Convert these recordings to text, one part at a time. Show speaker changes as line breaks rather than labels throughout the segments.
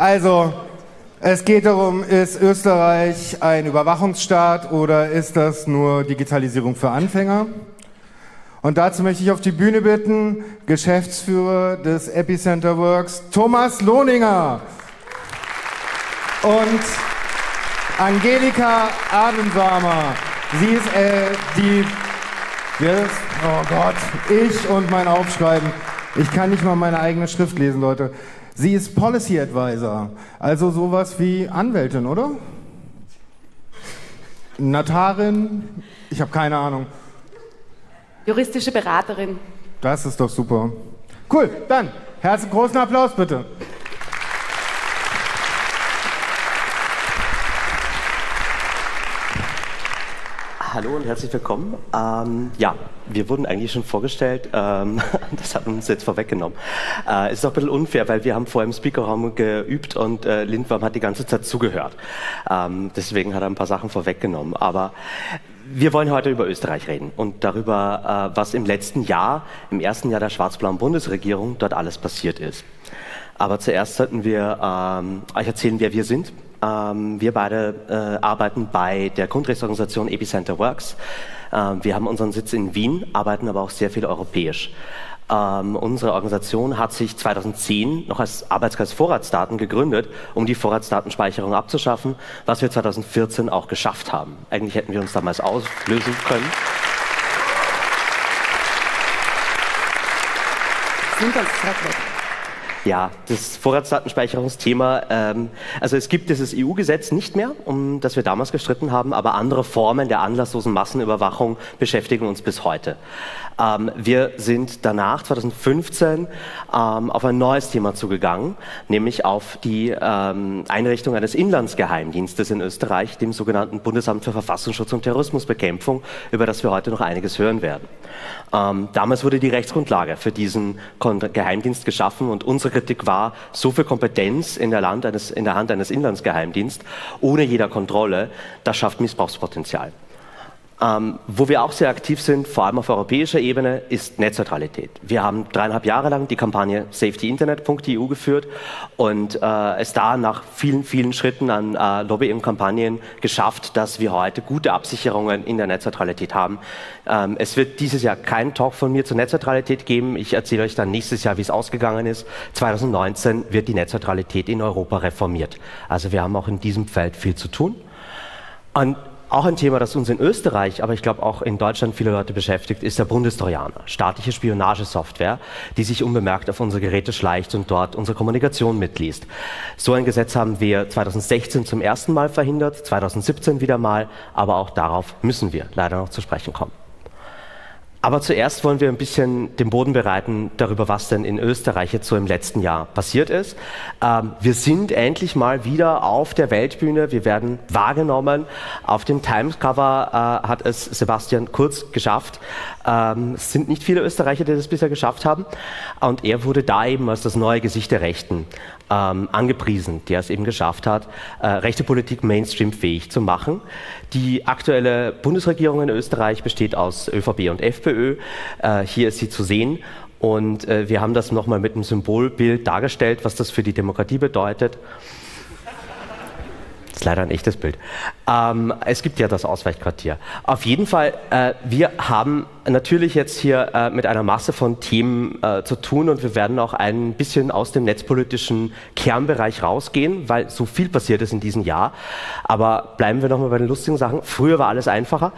Also, es geht darum, ist Österreich ein Überwachungsstaat oder ist das nur Digitalisierung für Anfänger? Und dazu möchte ich auf die Bühne bitten, Geschäftsführer des Epicenter Works, Thomas Lohninger. Und Angelika Adensamer. Sie ist äh, die. Yes, oh Gott, ich und mein Aufschreiben. Ich kann nicht mal meine eigene Schrift lesen, Leute. Sie ist Policy Advisor, also sowas wie Anwältin, oder? Notarin? Ich habe keine Ahnung.
Juristische Beraterin.
Das ist doch super. Cool, dann herzlichen großen Applaus bitte.
Hallo und herzlich willkommen. Ähm, ja, wir wurden eigentlich schon vorgestellt, ähm, das hat uns jetzt vorweggenommen. Äh, ist auch ein bisschen unfair, weil wir haben vor im Speakerraum geübt und äh, Lindwurm hat die ganze Zeit zugehört. Ähm, deswegen hat er ein paar Sachen vorweggenommen. Aber wir wollen heute über Österreich reden und darüber, äh, was im letzten Jahr, im ersten Jahr der schwarz-blauen Bundesregierung, dort alles passiert ist. Aber zuerst sollten wir ähm, euch erzählen, wer wir sind wir beide äh, arbeiten bei der Grundrechtsorganisation Epicenter Works. Ähm, wir haben unseren Sitz in Wien, arbeiten aber auch sehr viel europäisch. Ähm, unsere Organisation hat sich 2010 noch als Arbeitskreis Vorratsdaten gegründet, um die Vorratsdatenspeicherung abzuschaffen, was wir 2014 auch geschafft haben. Eigentlich hätten wir uns damals auslösen können. Sind das ja, das Vorratsdatenspeicherungsthema, ähm, also es gibt dieses EU-Gesetz nicht mehr, um das wir damals gestritten haben, aber andere Formen der anlasslosen Massenüberwachung beschäftigen uns bis heute. Ähm, wir sind danach, 2015, ähm, auf ein neues Thema zugegangen, nämlich auf die ähm, Einrichtung eines Inlandsgeheimdienstes in Österreich, dem sogenannten Bundesamt für Verfassungsschutz und Terrorismusbekämpfung, über das wir heute noch einiges hören werden. Ähm, damals wurde die Rechtsgrundlage für diesen Geheimdienst geschaffen und unsere Kritik war, so viel Kompetenz in der, Land eines, in der Hand eines Inlandsgeheimdienstes ohne jeder Kontrolle, das schafft Missbrauchspotenzial. Ähm, wo wir auch sehr aktiv sind, vor allem auf europäischer Ebene, ist Netzneutralität. Wir haben dreieinhalb Jahre lang die Kampagne safetyinternet.eu geführt und äh, es da nach vielen, vielen Schritten an äh, Lobbying-Kampagnen geschafft, dass wir heute gute Absicherungen in der Netzneutralität haben. Ähm, es wird dieses Jahr keinen Talk von mir zur Netzneutralität geben. Ich erzähle euch dann nächstes Jahr, wie es ausgegangen ist. 2019 wird die Netzneutralität in Europa reformiert. Also wir haben auch in diesem Feld viel zu tun. Und auch ein Thema, das uns in Österreich, aber ich glaube auch in Deutschland viele Leute beschäftigt, ist der Bundestrojaner, staatliche Spionagesoftware, die sich unbemerkt auf unsere Geräte schleicht und dort unsere Kommunikation mitliest. So ein Gesetz haben wir 2016 zum ersten Mal verhindert, 2017 wieder mal, aber auch darauf müssen wir leider noch zu sprechen kommen. Aber zuerst wollen wir ein bisschen den Boden bereiten darüber, was denn in Österreich jetzt so im letzten Jahr passiert ist. Ähm, wir sind endlich mal wieder auf der Weltbühne. Wir werden wahrgenommen. Auf dem Times-Cover äh, hat es Sebastian Kurz geschafft. Ähm, es sind nicht viele Österreicher, die das bisher geschafft haben. Und er wurde da eben als das neue Gesicht der Rechten ähm, angepriesen, der es eben geschafft hat, äh, rechte Politik mainstreamfähig zu machen. Die aktuelle Bundesregierung in Österreich besteht aus ÖVP und FPÖ. Äh, hier ist sie zu sehen. Und äh, wir haben das nochmal mit einem Symbolbild dargestellt, was das für die Demokratie bedeutet ist leider ein echtes Bild. Ähm, es gibt ja das Ausweichquartier. Auf jeden Fall, äh, wir haben natürlich jetzt hier äh, mit einer Masse von Themen äh, zu tun und wir werden auch ein bisschen aus dem netzpolitischen Kernbereich rausgehen, weil so viel passiert ist in diesem Jahr. Aber bleiben wir nochmal bei den lustigen Sachen. Früher war alles einfacher.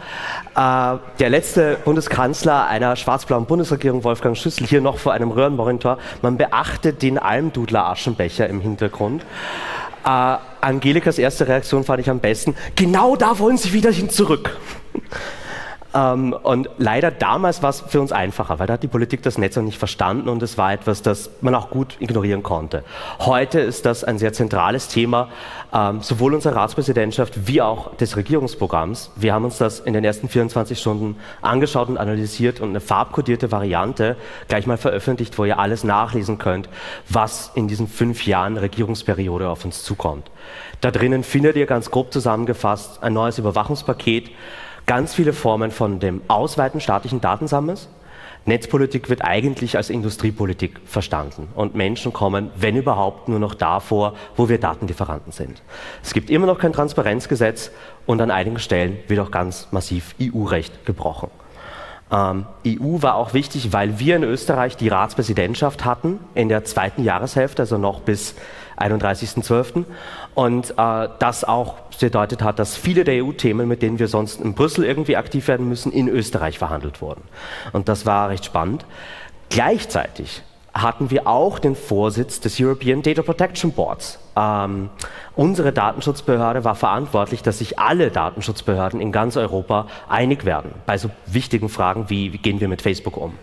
Äh, der letzte Bundeskanzler einer schwarz-blauen Bundesregierung, Wolfgang Schüssel, hier noch vor einem Röhrenmonitor, man beachtet den Almdudler Aschenbecher im Hintergrund. Äh, Angelikas erste Reaktion fand ich am besten. Genau da wollen sie wieder hin zurück. Ähm, und leider damals war es für uns einfacher, weil da hat die Politik das Netz noch nicht verstanden und es war etwas, das man auch gut ignorieren konnte. Heute ist das ein sehr zentrales Thema, ähm, sowohl unserer Ratspräsidentschaft wie auch des Regierungsprogramms. Wir haben uns das in den ersten 24 Stunden angeschaut und analysiert und eine farbkodierte Variante gleich mal veröffentlicht, wo ihr alles nachlesen könnt, was in diesen fünf Jahren Regierungsperiode auf uns zukommt. Da drinnen findet ihr ganz grob zusammengefasst ein neues Überwachungspaket, ganz viele Formen von dem Ausweiten staatlichen Datensammels, Netzpolitik wird eigentlich als Industriepolitik verstanden und Menschen kommen, wenn überhaupt, nur noch davor, wo wir Datenlieferanten sind. Es gibt immer noch kein Transparenzgesetz und an einigen Stellen wird auch ganz massiv EU-Recht gebrochen. Ähm, EU war auch wichtig, weil wir in Österreich die Ratspräsidentschaft hatten in der zweiten Jahreshälfte, also noch bis 31.12. Und äh, das auch bedeutet hat, dass viele der EU-Themen, mit denen wir sonst in Brüssel irgendwie aktiv werden müssen, in Österreich verhandelt wurden. Und das war recht spannend. Gleichzeitig hatten wir auch den Vorsitz des European Data Protection Boards. Ähm, unsere Datenschutzbehörde war verantwortlich, dass sich alle Datenschutzbehörden in ganz Europa einig werden bei so wichtigen Fragen wie, wie gehen wir mit Facebook um.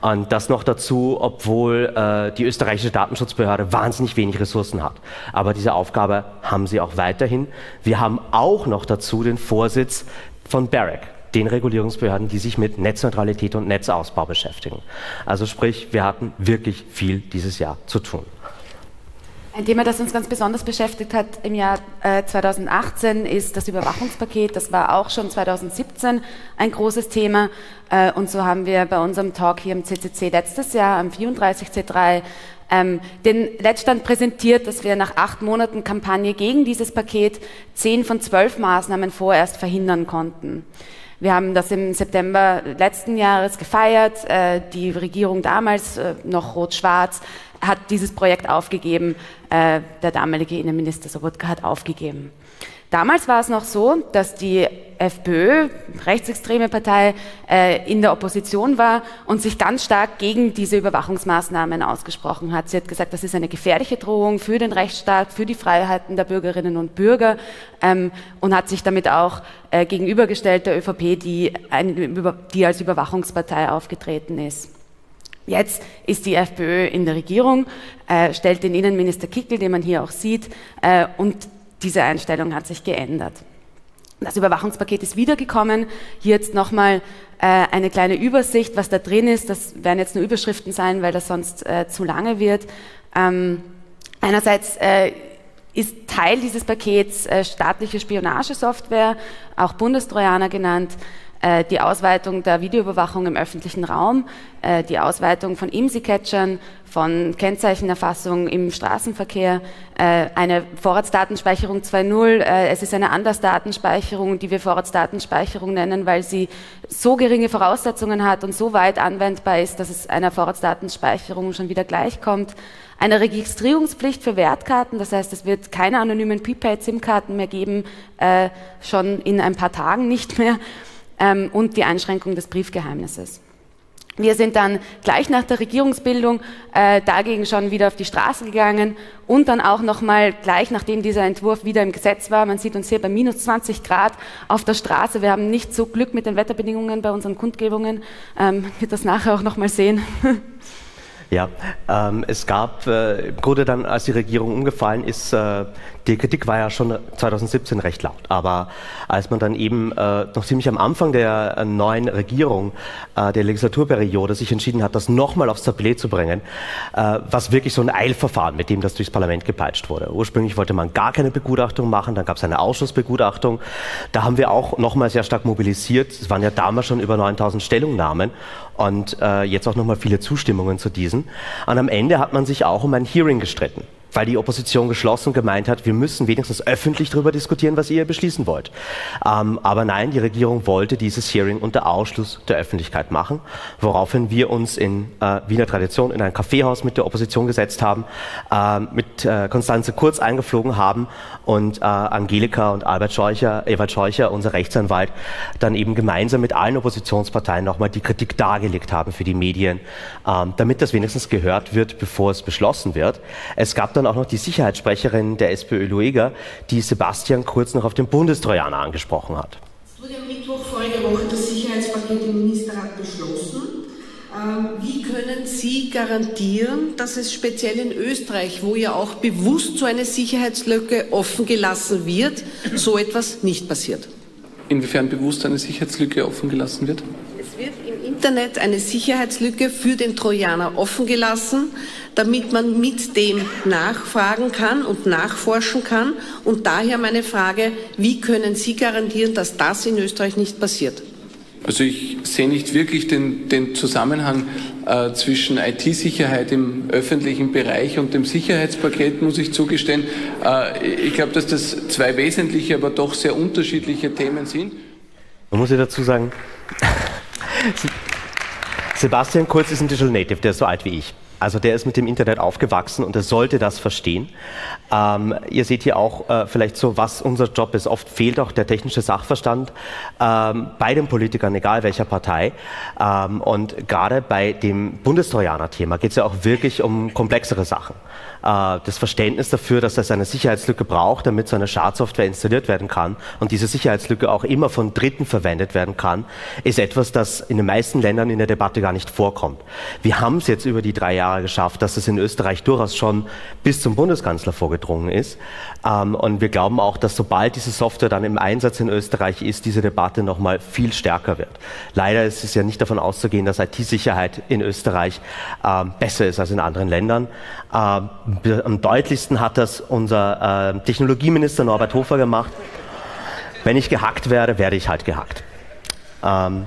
Und das noch dazu, obwohl äh, die österreichische Datenschutzbehörde wahnsinnig wenig Ressourcen hat. Aber diese Aufgabe haben sie auch weiterhin. Wir haben auch noch dazu den Vorsitz von BEREC den Regulierungsbehörden, die sich mit Netzneutralität und Netzausbau beschäftigen. Also sprich, wir hatten wirklich viel dieses Jahr zu tun.
Ein Thema, das uns ganz besonders beschäftigt hat im Jahr äh, 2018, ist das Überwachungspaket. Das war auch schon 2017 ein großes Thema. Äh, und so haben wir bei unserem Talk hier im CCC letztes Jahr am 34C3 ähm, den Letztstand präsentiert, dass wir nach acht Monaten Kampagne gegen dieses Paket zehn von zwölf Maßnahmen vorerst verhindern konnten. Wir haben das im September letzten Jahres gefeiert. Äh, die Regierung damals, äh, noch rot-schwarz, hat dieses Projekt aufgegeben. Äh, der damalige Innenminister Sobotka hat aufgegeben. Damals war es noch so, dass die FPÖ, rechtsextreme Partei, äh, in der Opposition war und sich ganz stark gegen diese Überwachungsmaßnahmen ausgesprochen hat. Sie hat gesagt, das ist eine gefährliche Drohung für den Rechtsstaat, für die Freiheiten der Bürgerinnen und Bürger ähm, und hat sich damit auch äh, gegenübergestellt der ÖVP, die, ein, die als Überwachungspartei aufgetreten ist. Jetzt ist die FPÖ in der Regierung, äh, stellt den Innenminister Kickel, den man hier auch sieht, und diese Einstellung hat sich geändert. Das Überwachungspaket ist wiedergekommen. Hier jetzt nochmal äh, eine kleine Übersicht, was da drin ist. Das werden jetzt nur Überschriften sein, weil das sonst äh, zu lange wird. Ähm, einerseits äh, ist Teil dieses Pakets äh, staatliche Spionagesoftware, auch Bundestrojaner genannt, äh, die Ausweitung der Videoüberwachung im öffentlichen Raum, äh, die Ausweitung von IMSI-Catchern, von Kennzeichenerfassung im Straßenverkehr, äh, eine Vorratsdatenspeicherung 2.0. Es ist eine Andersdatenspeicherung, die wir Vorratsdatenspeicherung nennen, weil sie so geringe Voraussetzungen hat und so weit anwendbar ist, dass es einer Vorratsdatenspeicherung schon wieder gleichkommt. Eine Registrierungspflicht für Wertkarten, das heißt, es wird keine anonymen Prepaid-SIM-Karten mehr geben, schon in ein paar Tagen nicht mehr ähm, und die Einschränkung des Briefgeheimnisses. Wir sind dann gleich nach der Regierungsbildung äh, dagegen schon wieder auf die Straße gegangen und dann auch nochmal gleich nachdem dieser Entwurf wieder im Gesetz war. Man sieht uns hier bei minus 20 Grad auf der Straße. Wir haben nicht so Glück mit den Wetterbedingungen bei unseren Kundgebungen. Ähm, wird das nachher auch nochmal sehen.
Ja, ähm, es gab äh, im dann, als die Regierung umgefallen ist, äh, die Kritik war ja schon 2017 recht laut. Aber als man dann eben äh, noch ziemlich am Anfang der äh, neuen Regierung, äh, der Legislaturperiode, sich entschieden hat, das nochmal aufs Tablet zu bringen, äh, was wirklich so ein Eilverfahren, mit dem das durchs Parlament gepeitscht wurde. Ursprünglich wollte man gar keine Begutachtung machen, dann gab es eine Ausschussbegutachtung. Da haben wir auch nochmal sehr stark mobilisiert. Es waren ja damals schon über 9000 Stellungnahmen und äh, jetzt auch nochmal viele Zustimmungen zu diesen. Und am Ende hat man sich auch um ein Hearing gestritten weil die Opposition geschlossen gemeint hat, wir müssen wenigstens öffentlich darüber diskutieren, was ihr beschließen wollt. Ähm, aber nein, die Regierung wollte dieses Hearing unter Ausschluss der Öffentlichkeit machen, woraufhin wir uns in äh, Wiener Tradition in ein Kaffeehaus mit der Opposition gesetzt haben, äh, mit äh, Konstanze Kurz eingeflogen haben und äh, Angelika und Albert Scheucher, Ewald Scheucher, unser Rechtsanwalt, dann eben gemeinsam mit allen Oppositionsparteien nochmal die Kritik dargelegt haben für die Medien, ähm, damit das wenigstens gehört wird, bevor es beschlossen wird. Es gab dann dann auch noch die Sicherheitssprecherin der SPÖ Lueger, die Sebastian Kurz noch auf den Bundestrojaner angesprochen hat.
Es wurde am Mittwoch vorige Woche das Sicherheitspaket im Ministerrat beschlossen. Ähm, wie können Sie garantieren, dass es speziell in Österreich, wo ja auch bewusst so eine Sicherheitslücke offen gelassen wird, so etwas nicht passiert?
Inwiefern bewusst eine Sicherheitslücke offen gelassen wird?
Es wird im Internet eine Sicherheitslücke für den Trojaner offen gelassen damit man mit dem nachfragen kann und nachforschen kann. Und daher meine Frage, wie können Sie garantieren, dass das in Österreich nicht passiert?
Also ich sehe nicht wirklich den, den Zusammenhang äh, zwischen IT-Sicherheit im öffentlichen Bereich und dem Sicherheitspaket, muss ich zugestehen. Äh, ich glaube, dass das zwei wesentliche, aber doch sehr unterschiedliche Themen sind.
Man muss ja dazu sagen, Sebastian Kurz ist ein Digital Native, der ist so alt wie ich. Also der ist mit dem Internet aufgewachsen und er sollte das verstehen. Ähm, ihr seht hier auch äh, vielleicht so, was unser Job ist. Oft fehlt auch der technische Sachverstand ähm, bei den Politikern, egal welcher Partei. Ähm, und gerade bei dem Bundestrojaner-Thema geht es ja auch wirklich um komplexere Sachen. Äh, das Verständnis dafür, dass es eine Sicherheitslücke braucht, damit so eine Schadsoftware installiert werden kann und diese Sicherheitslücke auch immer von Dritten verwendet werden kann, ist etwas, das in den meisten Ländern in der Debatte gar nicht vorkommt. Wir haben es jetzt über die drei Jahre Jahre geschafft, dass es in Österreich durchaus schon bis zum Bundeskanzler vorgedrungen ist. Ähm, und wir glauben auch, dass sobald diese Software dann im Einsatz in Österreich ist, diese Debatte noch mal viel stärker wird. Leider ist es ja nicht davon auszugehen, dass IT-Sicherheit in Österreich ähm, besser ist als in anderen Ländern. Ähm, am deutlichsten hat das unser Technologieminister Norbert Hofer gemacht. Wenn ich gehackt werde, werde ich halt gehackt. Ähm,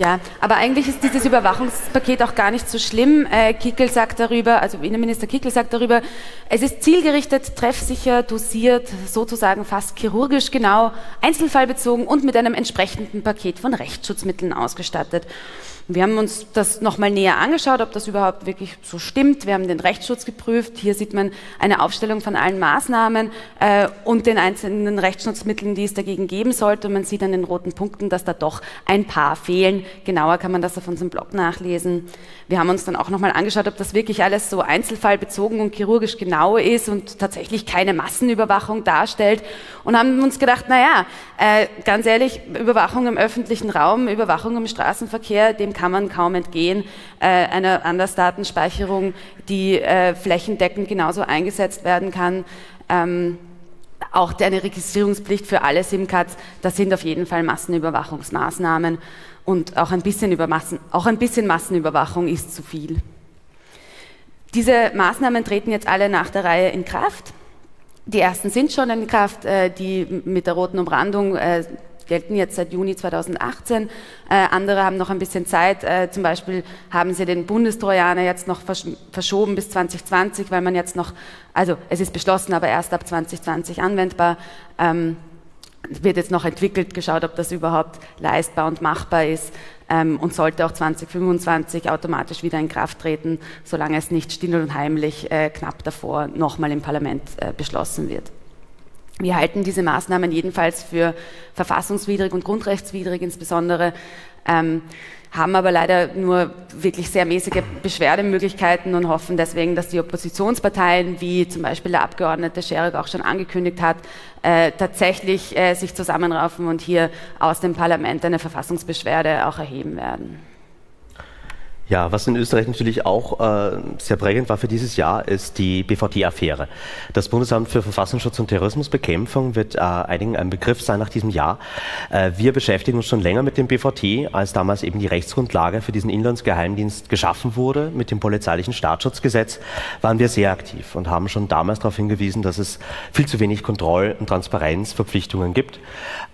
ja, aber eigentlich ist dieses Überwachungspaket auch gar nicht so schlimm. Äh, Kickel sagt darüber, also Innenminister Kickel sagt darüber, es ist zielgerichtet, treffsicher, dosiert, sozusagen fast chirurgisch genau, einzelfallbezogen und mit einem entsprechenden Paket von Rechtsschutzmitteln ausgestattet. Wir haben uns das nochmal näher angeschaut, ob das überhaupt wirklich so stimmt. Wir haben den Rechtsschutz geprüft. Hier sieht man eine Aufstellung von allen Maßnahmen äh, und den einzelnen Rechtsschutzmitteln, die es dagegen geben sollte. Und man sieht an den roten Punkten, dass da doch ein paar fehlen. Genauer kann man das auf unserem Blog nachlesen. Wir haben uns dann auch nochmal angeschaut, ob das wirklich alles so einzelfallbezogen und chirurgisch genau ist und tatsächlich keine Massenüberwachung darstellt. Und haben uns gedacht, naja, äh, ganz ehrlich, Überwachung im öffentlichen Raum, Überwachung im Straßenverkehr, dem kann man kaum entgehen. Äh, einer Andersdatenspeicherung, die äh, flächendeckend genauso eingesetzt werden kann. Ähm, auch eine Registrierungspflicht für alle SIM-Cards, das sind auf jeden Fall Massenüberwachungsmaßnahmen und auch ein bisschen, über Massen, auch ein bisschen Massenüberwachung ist zu viel. Diese Maßnahmen treten jetzt alle nach der Reihe in Kraft. Die ersten sind schon in Kraft, äh, die mit der roten Umrandung äh, gelten jetzt seit Juni 2018. Äh, andere haben noch ein bisschen Zeit. Äh, zum Beispiel haben sie den Bundestrojaner jetzt noch versch verschoben bis 2020, weil man jetzt noch, also es ist beschlossen, aber erst ab 2020 anwendbar. Ähm, wird jetzt noch entwickelt, geschaut, ob das überhaupt leistbar und machbar ist ähm, und sollte auch 2025 automatisch wieder in Kraft treten, solange es nicht still und heimlich äh, knapp davor nochmal im Parlament äh, beschlossen wird. Wir halten diese Maßnahmen jedenfalls für verfassungswidrig und grundrechtswidrig insbesondere, ähm, haben aber leider nur wirklich sehr mäßige Beschwerdemöglichkeiten und hoffen deswegen, dass die Oppositionsparteien, wie zum Beispiel der Abgeordnete Scherek auch schon angekündigt hat, äh, tatsächlich äh, sich zusammenraufen und hier aus dem Parlament eine Verfassungsbeschwerde auch erheben werden.
Ja, was in Österreich natürlich auch äh, sehr prägend war für dieses Jahr, ist die BVT-Affäre. Das Bundesamt für Verfassungsschutz und Terrorismusbekämpfung wird äh, einigen ein Begriff sein nach diesem Jahr. Äh, wir beschäftigen uns schon länger mit dem BVT, als damals eben die Rechtsgrundlage für diesen Inlandsgeheimdienst geschaffen wurde. Mit dem polizeilichen Staatsschutzgesetz waren wir sehr aktiv und haben schon damals darauf hingewiesen, dass es viel zu wenig Kontroll- und Transparenzverpflichtungen gibt.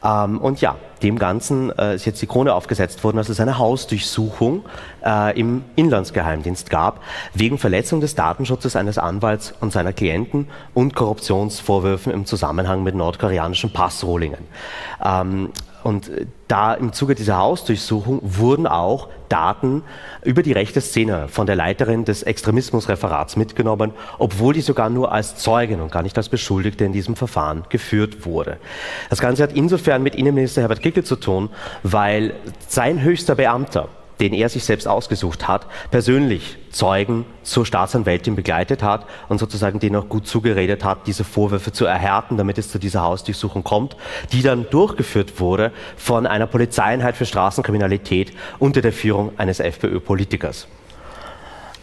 Ähm, und ja, dem Ganzen äh, ist jetzt die Krone aufgesetzt worden, dass es eine Hausdurchsuchung äh, im Inlandsgeheimdienst gab, wegen Verletzung des Datenschutzes eines Anwalts und seiner Klienten und Korruptionsvorwürfen im Zusammenhang mit nordkoreanischen Passrohlingen. Ähm, und da im Zuge dieser Hausdurchsuchung wurden auch Daten über die rechte Szene von der Leiterin des Extremismusreferats mitgenommen, obwohl die sogar nur als Zeugin und gar nicht als Beschuldigte in diesem Verfahren geführt wurde. Das Ganze hat insofern mit Innenminister Herbert Kickel zu tun, weil sein höchster Beamter den er sich selbst ausgesucht hat, persönlich Zeugen zur Staatsanwältin begleitet hat und sozusagen denen auch gut zugeredet hat, diese Vorwürfe zu erhärten, damit es zu dieser Hausdurchsuchung kommt, die dann durchgeführt wurde von einer Polizeieinheit für Straßenkriminalität unter der Führung eines FPÖ-Politikers.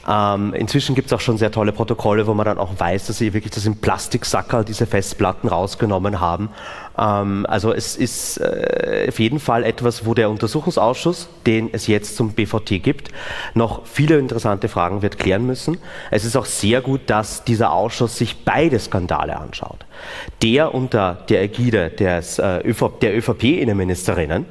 Ähm, inzwischen gibt es auch schon sehr tolle Protokolle, wo man dann auch weiß, dass sie wirklich das in Plastiksackerl diese Festplatten rausgenommen haben Ähm, also es ist äh, auf jeden Fall etwas, wo der Untersuchungsausschuss, den es jetzt zum BVT gibt, noch viele interessante Fragen wird klären müssen. Es ist auch sehr gut, dass dieser Ausschuss sich beide Skandale anschaut. Der unter der Ägide des, äh, ÖV, der ÖVP-Innenministerinnen,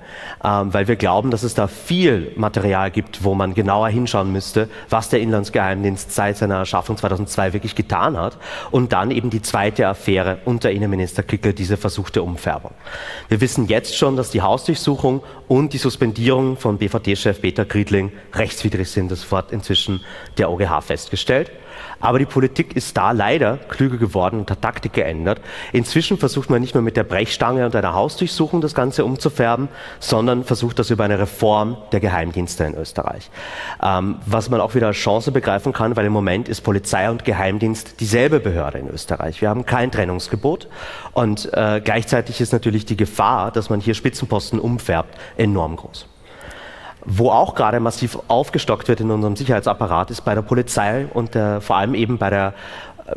ähm, weil wir glauben, dass es da viel Material gibt, wo man genauer hinschauen müsste, was der Inlandsgeheimdienst seit seiner Erschaffung 2002 wirklich getan hat. Und dann eben die zweite Affäre unter Innenminister Kickel, diese versuchte Umfärbung. Wir wissen jetzt schon, dass die Hausdurchsuchung und die Suspendierung von BVD-Chef Peter Griedling rechtswidrig sind. Das hat inzwischen der OGH festgestellt. Aber die Politik ist da leider klüger geworden und hat Taktik geändert. Inzwischen versucht man nicht mehr mit der Brechstange und einer Hausdurchsuchung das Ganze umzufärben, sondern versucht das über eine Reform der Geheimdienste in Österreich. Ähm, was man auch wieder als Chance begreifen kann, weil im Moment ist Polizei und Geheimdienst dieselbe Behörde in Österreich. Wir haben kein Trennungsgebot und äh, gleichzeitig ist natürlich die Gefahr, dass man hier Spitzenposten umfärbt, enorm groß. Wo auch gerade massiv aufgestockt wird in unserem Sicherheitsapparat, ist bei der Polizei und äh, vor allem eben bei der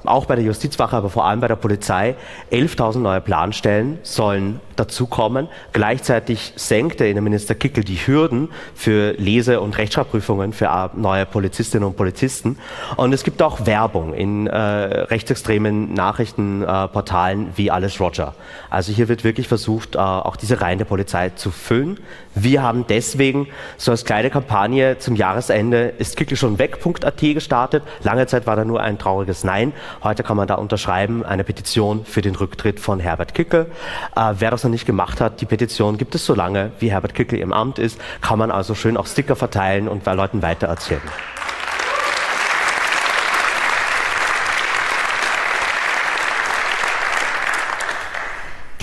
auch bei der Justizwache, aber vor allem bei der Polizei. 11.000 neue Planstellen sollen dazukommen. Gleichzeitig senkt der Innenminister Kickel die Hürden für Lese- und Rechtschreibprüfungen für neue Polizistinnen und Polizisten. Und es gibt auch Werbung in äh, rechtsextremen Nachrichtenportalen äh, wie Alles Roger. Also hier wird wirklich versucht, äh, auch diese Reihen der Polizei zu füllen. Wir haben deswegen so als kleine Kampagne zum Jahresende ist Kickel schon weg.at gestartet. Lange Zeit war da nur ein trauriges Nein. Heute kann man da unterschreiben, eine Petition für den Rücktritt von Herbert Kickel. Äh, wer das noch nicht gemacht hat, die Petition gibt es so lange, wie Herbert Kickel im Amt ist, kann man also schön auch Sticker verteilen und bei Leuten weitererzählen.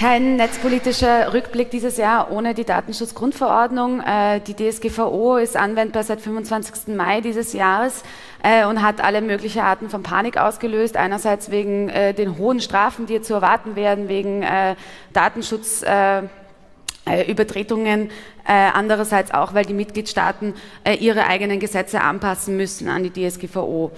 Kein netzpolitischer Rückblick dieses Jahr ohne die Datenschutzgrundverordnung. Äh, die DSGVO ist anwendbar seit 25. Mai dieses Jahres äh, und hat alle möglichen Arten von Panik ausgelöst. Einerseits wegen äh, den hohen Strafen, die zu erwarten werden, wegen Datenschutzübertretungen, andererseits auch, weil die Mitgliedstaaten ihre eigenen Gesetze anpassen müssen an die DSGVO.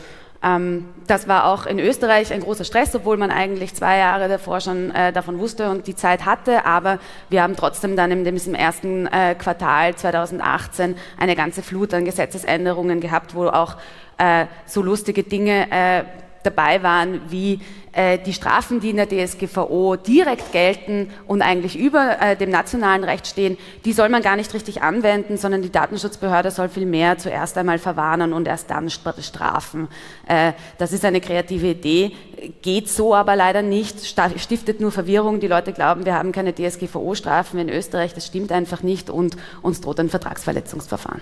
Ähm, das war auch in Österreich ein großer Stress, obwohl man eigentlich zwei Jahre davor schon äh, davon wusste und die Zeit hatte. Aber wir haben trotzdem dann in diesem ersten äh, Quartal 2018 eine ganze Flut an Gesetzesänderungen gehabt, wo auch äh, so lustige Dinge äh, dabei waren, wie äh, die Strafen, die in der DSGVO direkt gelten und eigentlich über äh, dem nationalen Recht stehen, die soll man gar nicht richtig anwenden, sondern die Datenschutzbehörde soll viel mehr zuerst einmal verwarnen und erst dann strafen. Äh, das ist eine kreative Idee, geht so aber leider nicht, stiftet nur Verwirrung. Die Leute glauben, wir haben keine DSGVO-Strafen in Österreich, das stimmt einfach nicht und uns droht ein Vertragsverletzungsverfahren.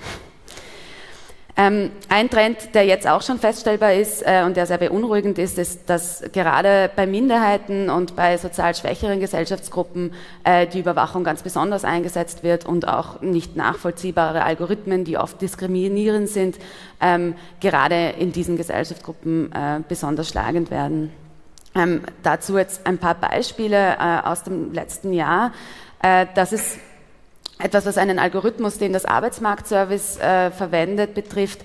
Ähm, ein Trend, der jetzt auch schon feststellbar ist äh, und der sehr beunruhigend ist, ist, dass gerade bei Minderheiten und bei sozial schwächeren Gesellschaftsgruppen äh, die Überwachung ganz besonders eingesetzt wird und auch nicht nachvollziehbare Algorithmen, die oft diskriminierend sind, ähm, gerade in diesen Gesellschaftsgruppen äh, besonders schlagend werden. Ähm, dazu jetzt ein paar Beispiele äh, aus dem letzten Jahr. Äh, das ist etwas, was einen Algorithmus, den das Arbeitsmarktservice äh, verwendet, betrifft.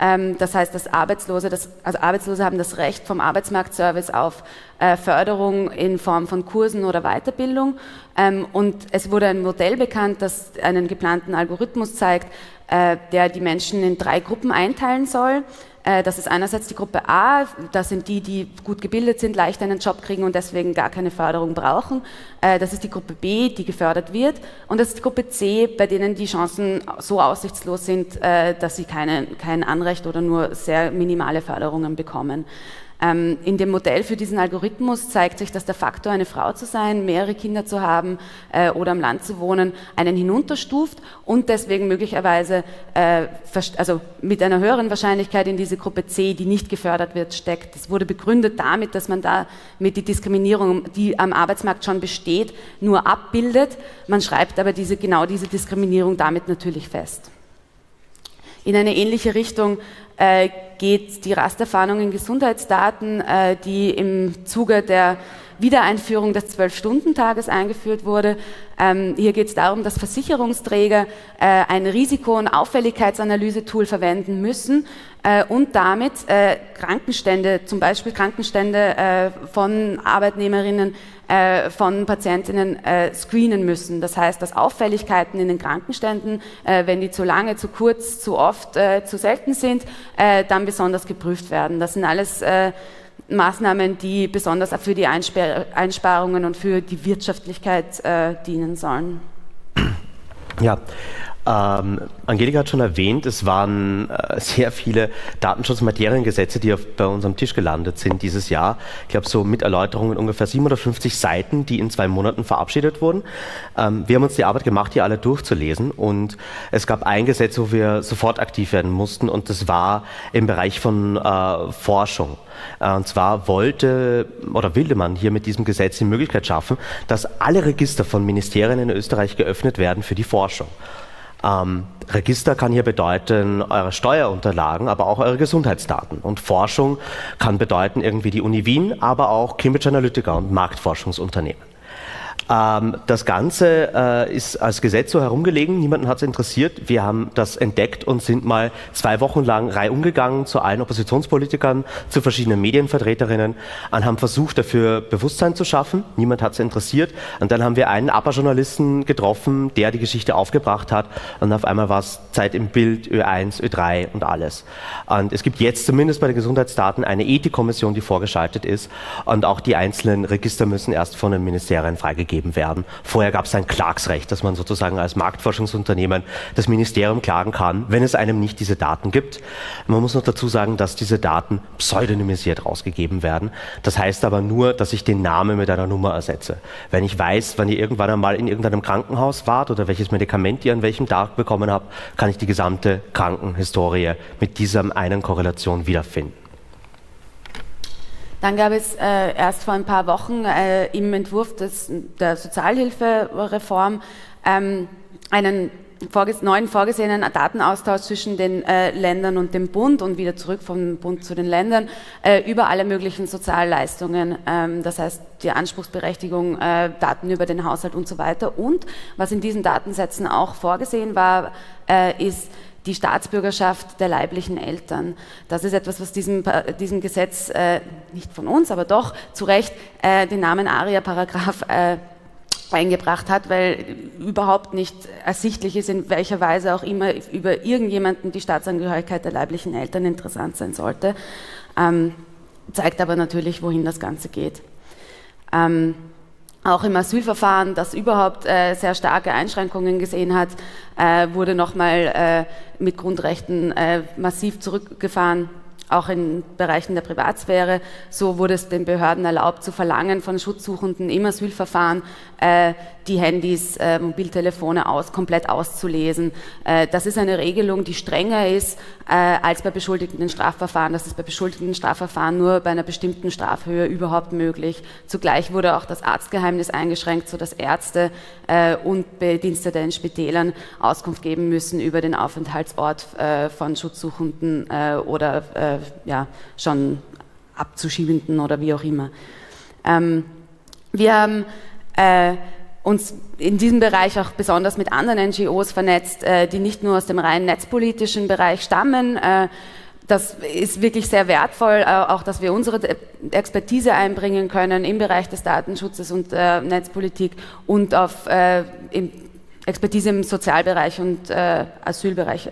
Ähm, das heißt, dass Arbeitslose, das, also Arbeitslose haben das Recht vom Arbeitsmarktservice auf äh, Förderung in Form von Kursen oder Weiterbildung. Ähm, und es wurde ein Modell bekannt, das einen geplanten Algorithmus zeigt, äh, der die Menschen in drei Gruppen einteilen soll. Äh, das ist einerseits die Gruppe A, das sind die, die gut gebildet sind, leicht einen Job kriegen und deswegen gar keine Förderung brauchen. Äh, das ist die Gruppe B, die gefördert wird. Und das ist die Gruppe C, bei denen die Chancen so aussichtslos sind, äh, dass sie keine, kein Anrecht oder nur sehr minimale Förderungen bekommen. Ähm, in dem Modell für diesen Algorithmus zeigt sich, dass der Faktor, eine Frau zu sein, mehrere Kinder zu haben äh, oder am Land zu wohnen, einen hinunterstuft und deswegen möglicherweise äh, also mit einer höheren Wahrscheinlichkeit in diese Gruppe C, die nicht gefördert wird, steckt. Das wurde begründet damit, dass man da mit die Diskriminierung, die am Arbeitsmarkt schon besteht, nur abbildet. Man schreibt aber diese, genau diese Diskriminierung damit natürlich fest. In eine ähnliche Richtung äh, geht die Rasterfahndung in Gesundheitsdaten, äh, die im Zuge der Wiedereinführung des Zwölf-Stunden-Tages eingeführt wurde. Ähm, hier geht es darum, dass Versicherungsträger äh, ein Risiko- und Auffälligkeitsanalyse-Tool verwenden müssen äh, und damit äh, Krankenstände, zum Beispiel Krankenstände äh, von Arbeitnehmerinnen, äh, von Patientinnen äh, screenen müssen. Das heißt, dass Auffälligkeiten in den Krankenständen, wenn die zu lange, zu kurz, zu oft, zu selten sind, dann besonders geprüft werden. Das sind alles Maßnahmen, die besonders für die Einsparungen und für die Wirtschaftlichkeit dienen sollen.
Ja, ähm, Angelika hat schon erwähnt, es waren äh, sehr viele Datenschutzmateriengesetze, die auf, bei unserem Tisch gelandet sind dieses Jahr. Ich glaube, so mit Erläuterungen ungefähr 750 Seiten, die in zwei Monaten verabschiedet wurden. Ähm, wir haben uns die Arbeit gemacht, die alle durchzulesen. Und es gab ein Gesetz, wo wir sofort aktiv werden mussten, und das war im Bereich von äh, Forschung. Äh, und zwar wollte oder wilde man hier mit diesem Gesetz die Möglichkeit schaffen, dass alle Register von Ministerien in Österreich geöffnet werden für die Forschung. Ähm, Register kann hier bedeuten eure Steuerunterlagen, aber auch eure Gesundheitsdaten. Und Forschung kann bedeuten irgendwie die Uni Wien, aber auch Cambridge Analytica und Marktforschungsunternehmen. Ähm, das Ganze äh, ist als Gesetz so herumgelegen, niemanden hat es interessiert. Wir haben das entdeckt und sind mal zwei Wochen lang reihum gegangen zu allen Oppositionspolitikern, zu verschiedenen Medienvertreterinnen und haben versucht, dafür Bewusstsein zu schaffen. Niemand hat es interessiert. Und dann haben wir einen APA-Journalisten getroffen, der die Geschichte aufgebracht hat. Und auf einmal war es Zeit im Bild, Ö1, Ö3 und alles. Und es gibt jetzt zumindest bei den Gesundheitsdaten eine Ethikkommission, die vorgeschaltet ist. Und auch die einzelnen Register müssen erst von den Ministerien freigegeben gegeben werden. Vorher gab es ein Klagsrecht, dass man sozusagen als Marktforschungsunternehmen das Ministerium klagen kann, wenn es einem nicht diese Daten gibt. Man muss noch dazu sagen, dass diese Daten pseudonymisiert rausgegeben werden. Das heißt aber nur, dass ich den Namen mit einer Nummer ersetze. Wenn ich weiß, wann ihr irgendwann einmal in irgendeinem Krankenhaus wart oder welches Medikament ihr an welchem Tag bekommen habt, kann ich die gesamte Krankenhistorie mit dieser einen Korrelation wiederfinden.
Dann gab es äh, erst vor ein paar Wochen äh, im Entwurf des, der Sozialhilfereform ähm, einen vorges neuen vorgesehenen Datenaustausch zwischen den äh, Ländern und dem Bund und wieder zurück vom Bund zu den Ländern äh, über alle möglichen Sozialleistungen, ähm, das heißt die Anspruchsberechtigung, äh, Daten über den Haushalt und so weiter. Und was in diesen Datensätzen auch vorgesehen war, äh, ist die Staatsbürgerschaft der leiblichen Eltern. Das ist etwas, was diesem, diesem Gesetz, äh, nicht von uns, aber doch zu Recht äh, den Namen ARIA-Paragraph äh, eingebracht hat, weil überhaupt nicht ersichtlich ist, in welcher Weise auch immer über irgendjemanden die Staatsangehörigkeit der leiblichen Eltern interessant sein sollte. Ähm, zeigt aber natürlich, wohin das Ganze geht. Ähm, auch im Asylverfahren, das überhaupt äh, sehr starke Einschränkungen gesehen hat, äh, wurde nochmal äh, mit Grundrechten äh, massiv zurückgefahren auch in Bereichen der Privatsphäre. So wurde es den Behörden erlaubt, zu verlangen von Schutzsuchenden im Asylverfahren, äh, die Handys, äh, Mobiltelefone aus, komplett auszulesen. Äh, das ist eine Regelung, die strenger ist äh, als bei beschuldigten Strafverfahren. Das ist bei beschuldigten Strafverfahren nur bei einer bestimmten Strafhöhe überhaupt möglich. Zugleich wurde auch das Arztgeheimnis eingeschränkt, sodass Ärzte äh, und Bedienstete in Spitälern Auskunft geben müssen über den Aufenthaltsort äh, von Schutzsuchenden oder ja, schon abzuschiebenden oder wie auch immer. Ähm, wir haben äh, uns in diesem Bereich auch besonders mit anderen NGOs vernetzt, äh, die nicht nur aus dem rein netzpolitischen Bereich stammen. Äh, das ist wirklich sehr wertvoll, äh, auch dass wir unsere Expertise einbringen können im Bereich des Datenschutzes und äh, Netzpolitik und auf äh, Expertise im Sozialbereich und Asylbereich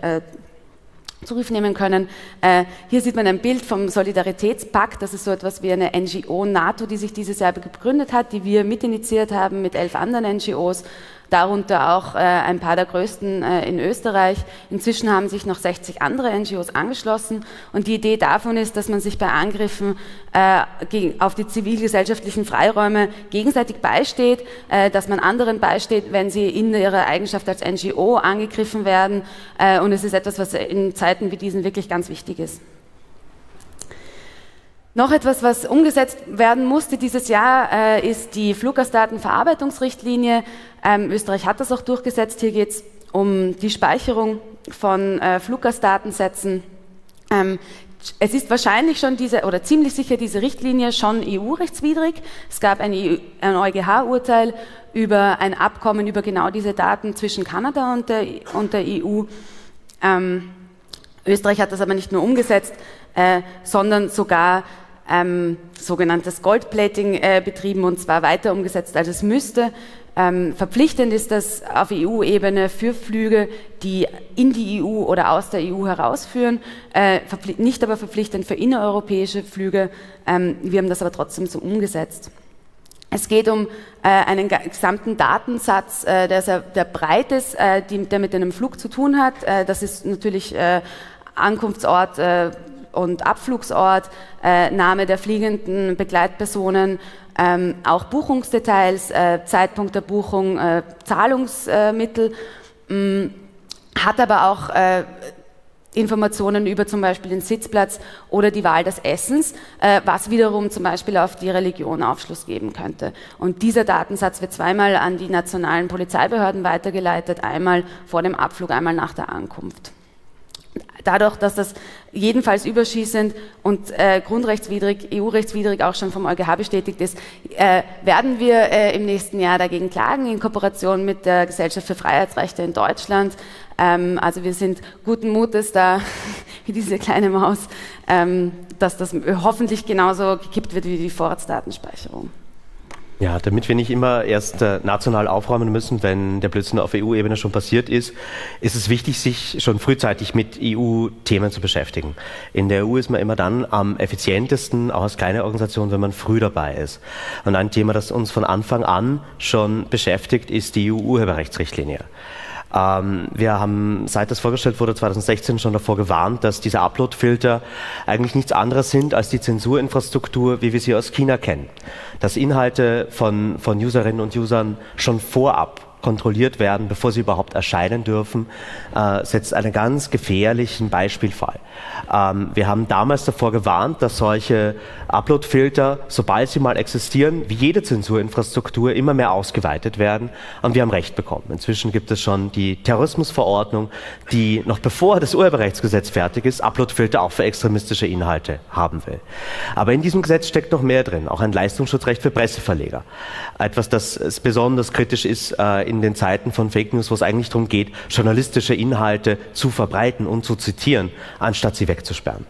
zurücknehmen können. Äh, hier sieht man ein Bild vom Solidaritätspakt. Das ist so etwas wie eine NGO NATO, die sich dieses Jahr gegründet hat, die wir mitinitiiert haben mit elf anderen NGOs darunter auch äh, ein paar der größten äh, in Österreich. Inzwischen haben sich noch 60 andere NGOs angeschlossen und die Idee davon ist, dass man sich bei Angriffen äh, gegen, auf die zivilgesellschaftlichen Freiräume gegenseitig beisteht, äh, dass man anderen beisteht, wenn sie in ihrer Eigenschaft als NGO angegriffen werden äh, und es ist etwas, was in Zeiten wie diesen wirklich ganz wichtig ist. Noch etwas, was umgesetzt werden musste dieses Jahr, äh, ist die Fluggastdatenverarbeitungsrichtlinie. Ähm, Österreich hat das auch durchgesetzt. Hier geht es um die Speicherung von äh, Fluggastdatensätzen. Ähm, es ist wahrscheinlich schon diese, oder ziemlich sicher diese Richtlinie schon EU-rechtswidrig. Es gab ein, EU, ein EuGH-Urteil über ein Abkommen über genau diese Daten zwischen Kanada und der, und der EU. Ähm, Österreich hat das aber nicht nur umgesetzt, äh, sondern sogar ähm, sogenanntes Goldplating äh, betrieben und zwar weiter umgesetzt, als es müsste. Ähm, verpflichtend ist das auf EU-Ebene für Flüge, die in die EU oder aus der EU herausführen, äh, nicht aber verpflichtend für innereuropäische Flüge. Ähm, wir haben das aber trotzdem so umgesetzt. Es geht um äh, einen gesamten Datensatz, äh, der, sehr, der breit ist, äh, die, der mit einem Flug zu tun hat. Äh, das ist natürlich äh, Ankunftsort, äh, und Abflugsort, äh, Name der fliegenden Begleitpersonen, ähm, auch Buchungsdetails, äh, Zeitpunkt der Buchung, äh, Zahlungsmittel, mh, hat aber auch äh, Informationen über zum Beispiel den Sitzplatz oder die Wahl des Essens, äh, was wiederum zum Beispiel auf die Religion Aufschluss geben könnte. Und dieser Datensatz wird zweimal an die nationalen Polizeibehörden weitergeleitet, einmal vor dem Abflug, einmal nach der Ankunft dadurch, dass das jedenfalls überschießend und äh, grundrechtswidrig, EU-rechtswidrig auch schon vom EuGH bestätigt ist, äh, werden wir äh, im nächsten Jahr dagegen klagen in Kooperation mit der Gesellschaft für Freiheitsrechte in Deutschland. Ähm, also wir sind guten Mutes da, wie diese kleine Maus, ähm, dass das hoffentlich genauso gekippt wird wie die Vorratsdatenspeicherung.
Ja, damit wir nicht immer erst äh, national aufräumen müssen, wenn der Blödsinn auf EU-Ebene schon passiert ist, ist es wichtig, sich schon frühzeitig mit EU-Themen zu beschäftigen. In der EU ist man immer dann am effizientesten, auch als kleine Organisation, wenn man früh dabei ist. Und ein Thema, das uns von Anfang an schon beschäftigt, ist die EU-Urheberrechtsrichtlinie. Ähm, wir haben, seit das vorgestellt wurde, 2016 schon davor gewarnt, dass diese Upload-Filter eigentlich nichts anderes sind als die Zensurinfrastruktur, wie wir sie aus China kennen. Dass Inhalte von, von Userinnen und Usern schon vorab kontrolliert werden, bevor sie überhaupt erscheinen dürfen, äh, setzt einen ganz gefährlichen Beispielfall. Ähm, wir haben damals davor gewarnt, dass solche Upload-Filter, sobald sie mal existieren, wie jede Zensurinfrastruktur immer mehr ausgeweitet werden. Und wir haben Recht bekommen. Inzwischen gibt es schon die Terrorismusverordnung, die noch bevor das Urheberrechtsgesetz fertig ist, Upload-Filter auch für extremistische Inhalte haben will. Aber in diesem Gesetz steckt noch mehr drin, auch ein Leistungsschutzrecht für Presseverleger. Etwas, das besonders kritisch ist äh, in den Zeiten von Fake News, wo es eigentlich darum geht, journalistische Inhalte zu verbreiten und zu zitieren, anstatt sie wegzusperren.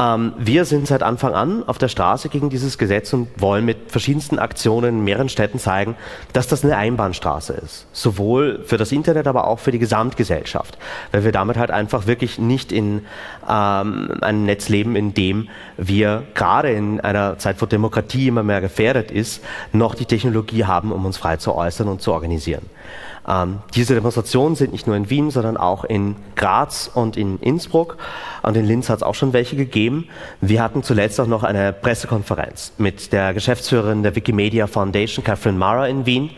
Ähm, wir sind seit Anfang an auf der Straße gegen dieses Gesetz und wollen mit verschiedensten Aktionen in mehreren Städten zeigen, dass das eine Einbahnstraße ist. Sowohl für das Internet, aber auch für die Gesamtgesellschaft. Weil wir damit halt einfach wirklich nicht in ähm, einem Netz leben, in dem wir gerade in einer Zeit, wo Demokratie immer mehr gefährdet ist, noch die Technologie haben, um uns frei zu äußern und zu organisieren. Ähm, diese Demonstrationen sind nicht nur in Wien, sondern auch in Graz und in Innsbruck. Und in Linz hat es auch schon welche gegeben. Wir hatten zuletzt auch noch eine Pressekonferenz mit der Geschäftsführerin der Wikimedia Foundation, Catherine Mara in Wien,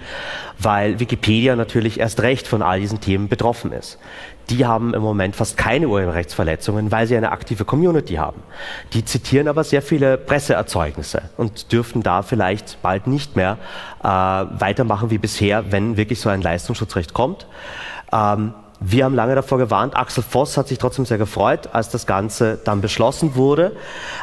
weil Wikipedia natürlich erst recht von all diesen Themen betroffen ist die haben im Moment fast keine Urheberrechtsverletzungen, weil sie eine aktive Community haben. Die zitieren aber sehr viele Presseerzeugnisse und dürfen da vielleicht bald nicht mehr äh, weitermachen wie bisher, wenn wirklich so ein Leistungsschutzrecht kommt. Ähm, wir haben lange davor gewarnt. Axel Voss hat sich trotzdem sehr gefreut, als das Ganze dann beschlossen wurde.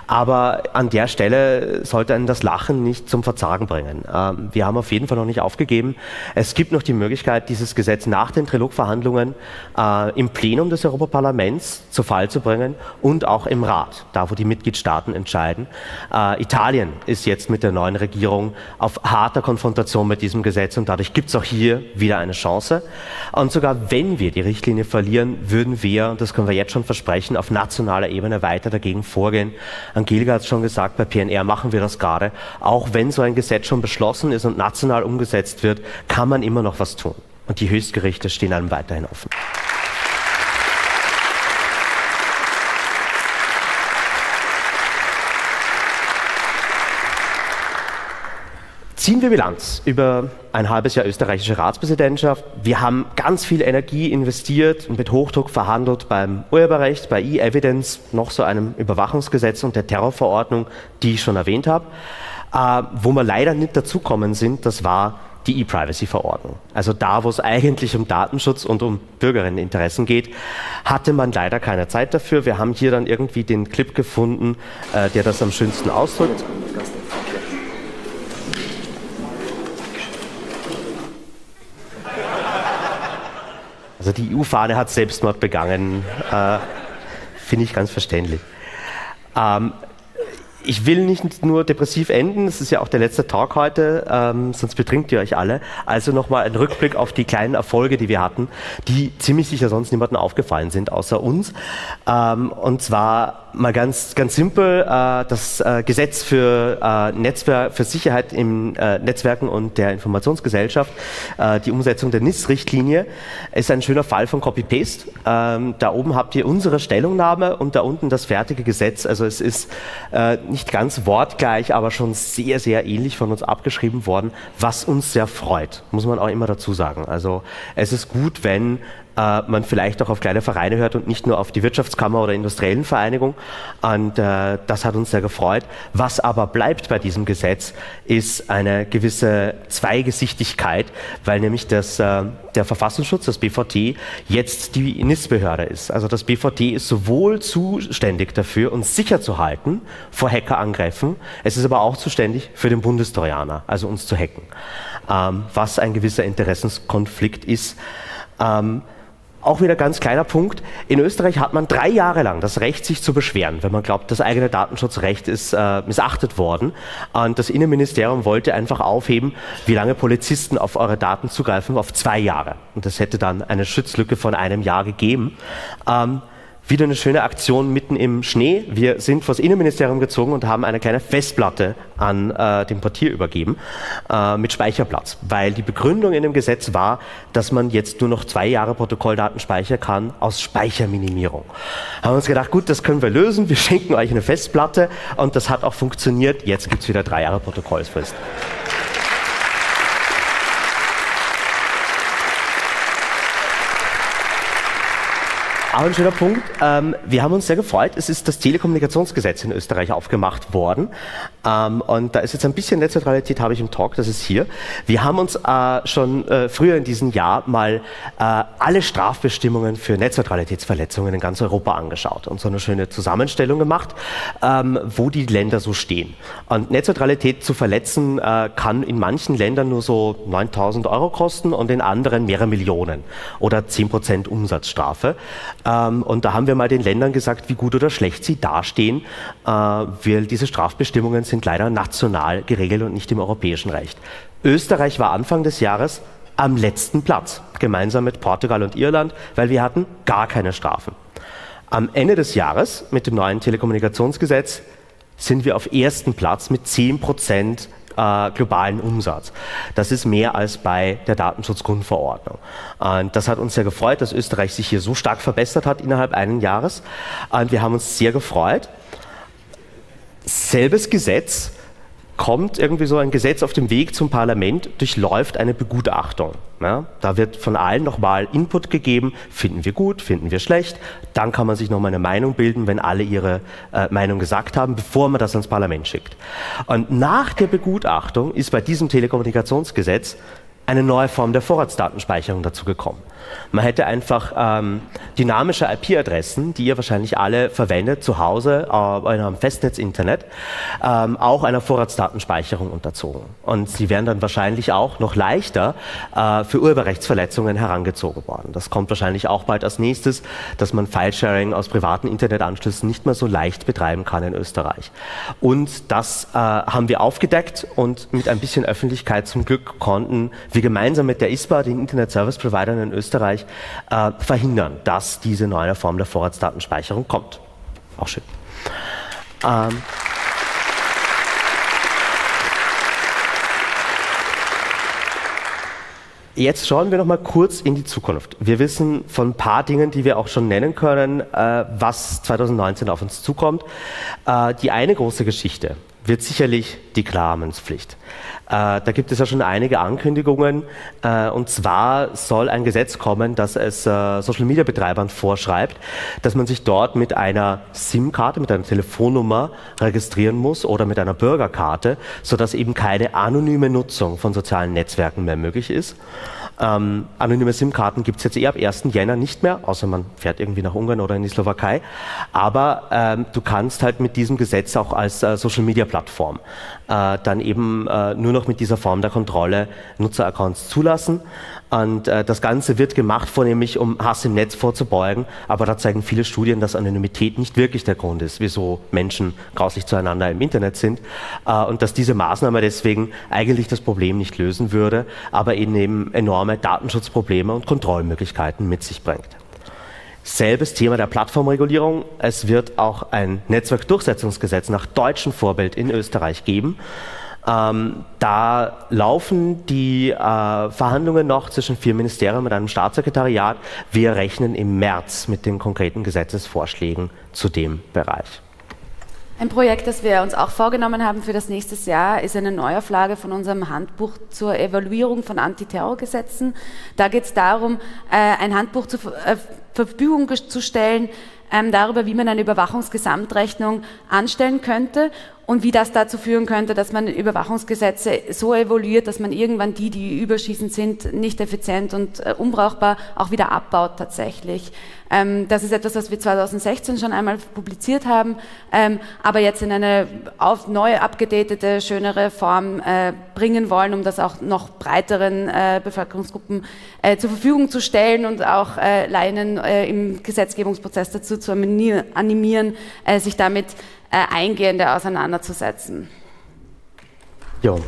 Aber an der Stelle sollte einen das Lachen nicht zum Verzagen bringen. Ähm, wir haben auf jeden Fall noch nicht aufgegeben. Es gibt noch die Möglichkeit, dieses Gesetz nach den Trilogverhandlungen äh, im Plenum des Europaparlaments zu Fall zu bringen und auch im Rat, da wo die Mitgliedstaaten entscheiden. Äh, Italien ist jetzt mit der neuen Regierung auf harter Konfrontation mit diesem Gesetz und dadurch gibt es auch hier wieder eine Chance. Und sogar wenn wir die Richtlinie verlieren, würden wir, und das können wir jetzt schon versprechen, auf nationaler Ebene weiter dagegen vorgehen. Angelika hat es schon gesagt, bei PNR machen wir das gerade. Auch wenn so ein Gesetz schon beschlossen ist und national umgesetzt wird, kann man immer noch was tun. Und die Höchstgerichte stehen einem weiterhin offen. Ziehen wir Bilanz über ein halbes Jahr österreichische Ratspräsidentschaft. Wir haben ganz viel Energie investiert und mit Hochdruck verhandelt beim Urheberrecht, bei E-Evidence, noch so einem Überwachungsgesetz und der Terrorverordnung, die ich schon erwähnt habe. Äh, wo wir leider nicht dazukommen sind, das war die E-Privacy-Verordnung. Also da, wo es eigentlich um Datenschutz und um Bürgerinneninteressen geht, hatte man leider keine Zeit dafür. Wir haben hier dann irgendwie den Clip gefunden, äh, der das am schönsten ausdrückt. Also die EU-Fahne hat Selbstmord begangen, äh, finde ich ganz verständlich. Ähm, ich will nicht nur depressiv enden, es ist ja auch der letzte Tag heute, ähm, sonst betrinkt ihr euch alle. Also nochmal ein Rückblick auf die kleinen Erfolge, die wir hatten, die ziemlich sicher sonst niemandem aufgefallen sind, außer uns. Ähm, und zwar mal ganz, ganz simpel, äh, das äh, Gesetz für, äh, Netzwer für Sicherheit im äh, Netzwerken und der Informationsgesellschaft, äh, die Umsetzung der NIS-Richtlinie, ist ein schöner Fall von Copy-Paste. Ähm, da oben habt ihr unsere Stellungnahme und da unten das fertige Gesetz. Also es ist äh, nicht ganz wortgleich, aber schon sehr, sehr ähnlich von uns abgeschrieben worden, was uns sehr freut, muss man auch immer dazu sagen. Also es ist gut, wenn äh, man vielleicht auch auf kleine Vereine hört und nicht nur auf die Wirtschaftskammer oder industriellen Vereinigung. Und äh, das hat uns sehr gefreut. Was aber bleibt bei diesem Gesetz, ist eine gewisse Zweigesichtigkeit, weil nämlich das, äh, der Verfassungsschutz, das BVT, jetzt die NIS-Behörde ist. Also das BVT ist sowohl zuständig dafür, uns sicher zu halten vor Hackerangriffen, es ist aber auch zuständig für den Bundestrojaner, also uns zu hacken, ähm, was ein gewisser Interessenskonflikt ist. Ähm, auch wieder ganz kleiner Punkt. In Österreich hat man drei Jahre lang das Recht, sich zu beschweren, wenn man glaubt, das eigene Datenschutzrecht ist äh, missachtet worden. Und das Innenministerium wollte einfach aufheben, wie lange Polizisten auf eure Daten zugreifen, auf zwei Jahre. Und das hätte dann eine Schutzlücke von einem Jahr gegeben. Ähm, wieder eine schöne Aktion mitten im Schnee. Wir sind vors Innenministerium gezogen und haben eine kleine Festplatte an äh, den Portier übergeben äh, mit Speicherplatz, weil die Begründung in dem Gesetz war, dass man jetzt nur noch zwei Jahre Protokolldaten speichern kann aus Speicherminimierung. Haben uns gedacht, gut, das können wir lösen. Wir schenken euch eine Festplatte und das hat auch funktioniert. Jetzt gibt's wieder drei Jahre Protokollsfrist. Auch ein schöner Punkt. Ähm, wir haben uns sehr gefreut. Es ist das Telekommunikationsgesetz in Österreich aufgemacht worden. Ähm, und da ist jetzt ein bisschen Netzneutralität, habe ich im Talk, das ist hier. Wir haben uns äh, schon äh, früher in diesem Jahr mal äh, alle Strafbestimmungen für Netzneutralitätsverletzungen in ganz Europa angeschaut und so eine schöne Zusammenstellung gemacht, ähm, wo die Länder so stehen. Und Netzneutralität zu verletzen äh, kann in manchen Ländern nur so 9000 Euro kosten und in anderen mehrere Millionen oder 10% Umsatzstrafe. Ähm, und da haben wir mal den Ländern gesagt, wie gut oder schlecht sie dastehen, äh, weil diese Strafbestimmungen sind leider national geregelt und nicht im europäischen Recht. Österreich war Anfang des Jahres am letzten Platz, gemeinsam mit Portugal und Irland, weil wir hatten gar keine Strafen. Am Ende des Jahres mit dem neuen Telekommunikationsgesetz sind wir auf ersten Platz mit 10 Prozent äh, globalen Umsatz. Das ist mehr als bei der Datenschutzgrundverordnung. Und das hat uns sehr gefreut, dass Österreich sich hier so stark verbessert hat innerhalb eines Jahres. Und wir haben uns sehr gefreut. Selbes Gesetz kommt irgendwie so ein Gesetz auf dem Weg zum Parlament, durchläuft eine Begutachtung. Ja, da wird von allen nochmal Input gegeben, finden wir gut, finden wir schlecht. Dann kann man sich nochmal eine Meinung bilden, wenn alle ihre äh, Meinung gesagt haben, bevor man das ans Parlament schickt. Und nach der Begutachtung ist bei diesem Telekommunikationsgesetz eine neue Form der Vorratsdatenspeicherung dazu gekommen. Man hätte einfach ähm, dynamische IP-Adressen, die ihr wahrscheinlich alle verwendet, zu Hause äh, in eurem Festnetz-Internet, ähm, auch einer Vorratsdatenspeicherung unterzogen. Und sie wären dann wahrscheinlich auch noch leichter äh, für Urheberrechtsverletzungen herangezogen worden. Das kommt wahrscheinlich auch bald als nächstes, dass man Filesharing aus privaten Internetanschlüssen nicht mehr so leicht betreiben kann in Österreich. Und das äh, haben wir aufgedeckt und mit ein bisschen Öffentlichkeit zum Glück konnten wir gemeinsam mit der ISPA, den Internet Service Providern in Österreich, äh, verhindern, dass diese neue Form der Vorratsdatenspeicherung kommt. Auch schön. Ähm, Jetzt schauen wir noch mal kurz in die Zukunft. Wir wissen von ein paar Dingen, die wir auch schon nennen können, äh, was 2019 auf uns zukommt. Äh, die eine große Geschichte wird sicherlich die Klarnamenspflicht. Äh, da gibt es ja schon einige Ankündigungen. Äh, und zwar soll ein Gesetz kommen, das es äh, Social-Media-Betreibern vorschreibt, dass man sich dort mit einer SIM-Karte, mit einer Telefonnummer registrieren muss oder mit einer Bürgerkarte, sodass eben keine anonyme Nutzung von sozialen Netzwerken mehr möglich ist. Ähm, anonyme SIM-Karten gibt es jetzt eher ab 1. Jänner nicht mehr, außer man fährt irgendwie nach Ungarn oder in die Slowakei. Aber ähm, du kannst halt mit diesem Gesetz auch als äh, Social-Media-Plattform äh, dann eben äh, nur noch mit dieser Form der Kontrolle Nutzeraccounts zulassen. Und äh, das Ganze wird gemacht, vornehmlich um Hass im Netz vorzubeugen. Aber da zeigen viele Studien, dass Anonymität nicht wirklich der Grund ist, wieso Menschen grauslich zueinander im Internet sind. Äh, und dass diese Maßnahme deswegen eigentlich das Problem nicht lösen würde, aber eben enorme Datenschutzprobleme und Kontrollmöglichkeiten mit sich bringt. Selbes Thema der Plattformregulierung. Es wird auch ein Netzwerkdurchsetzungsgesetz nach deutschem Vorbild in Österreich geben. Ähm, da laufen die äh, Verhandlungen noch zwischen vier Ministerien mit einem Staatssekretariat. Wir rechnen im März mit den konkreten Gesetzesvorschlägen zu dem Bereich.
Ein Projekt, das wir uns auch vorgenommen haben für das nächste Jahr, ist eine Neuauflage von unserem Handbuch zur Evaluierung von Antiterrorgesetzen. Da geht es darum, äh, ein Handbuch zur äh, Verfügung zu stellen, ähm, darüber, wie man eine Überwachungsgesamtrechnung anstellen könnte und wie das dazu führen könnte, dass man Überwachungsgesetze so evoluiert, dass man irgendwann die, die überschießend sind, nicht effizient und äh, unbrauchbar auch wieder abbaut tatsächlich. Ähm, das ist etwas, was wir 2016 schon einmal publiziert haben, ähm, aber jetzt in eine auf, neu abgedatete, schönere Form äh, bringen wollen, um das auch noch breiteren äh, Bevölkerungsgruppen äh, zur Verfügung zu stellen und auch äh, Laien äh, im Gesetzgebungsprozess dazu zu animieren, sich damit äh, eingehender auseinanderzusetzen.
Jo.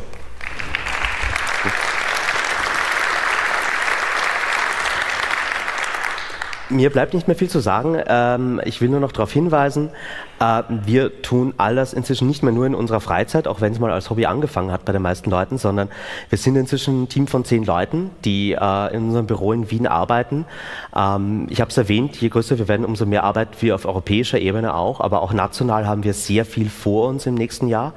Mir bleibt nicht mehr viel zu sagen. Ähm, ich will nur noch darauf hinweisen, äh, wir tun alles inzwischen nicht mehr nur in unserer Freizeit, auch wenn es mal als Hobby angefangen hat bei den meisten Leuten, sondern wir sind inzwischen ein Team von zehn Leuten, die äh, in unserem Büro in Wien arbeiten. Ähm, ich habe es erwähnt, je größer wir werden, umso mehr Arbeit wir auf europäischer Ebene auch, aber auch national haben wir sehr viel vor uns im nächsten Jahr.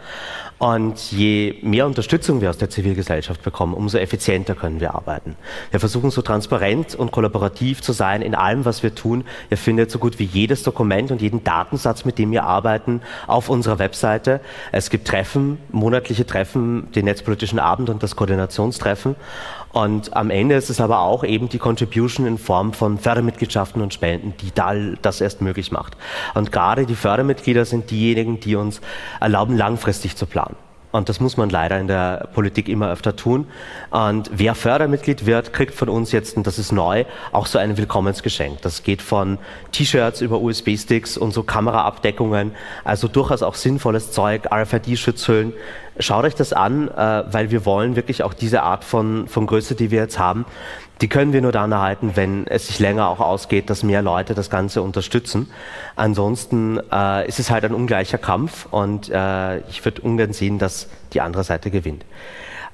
Und je mehr Unterstützung wir aus der Zivilgesellschaft bekommen, umso effizienter können wir arbeiten. Wir versuchen so transparent und kollaborativ zu sein in allem, was wir tun. Ihr findet so gut wie jedes Dokument und jeden Datensatz, mit dem wir arbeiten, auf unserer Webseite. Es gibt Treffen, monatliche Treffen, den Netzpolitischen Abend und das Koordinationstreffen. Und am Ende ist es aber auch eben die Contribution in Form von Fördermitgliedschaften und Spenden, die da das erst möglich macht. Und gerade die Fördermitglieder sind diejenigen, die uns erlauben, langfristig zu planen. Und das muss man leider in der Politik immer öfter tun. Und wer Fördermitglied wird, kriegt von uns jetzt, und das ist neu, auch so ein Willkommensgeschenk. Das geht von T-Shirts über USB-Sticks und so Kameraabdeckungen, also durchaus auch sinnvolles Zeug, RFID-Schutzhüllen. Schaut euch das an, äh, weil wir wollen wirklich auch diese Art von, von Größe, die wir jetzt haben, die können wir nur dann erhalten, wenn es sich länger auch ausgeht, dass mehr Leute das Ganze unterstützen. Ansonsten äh, ist es halt ein ungleicher Kampf und äh, ich würde ungern sehen, dass die andere Seite gewinnt.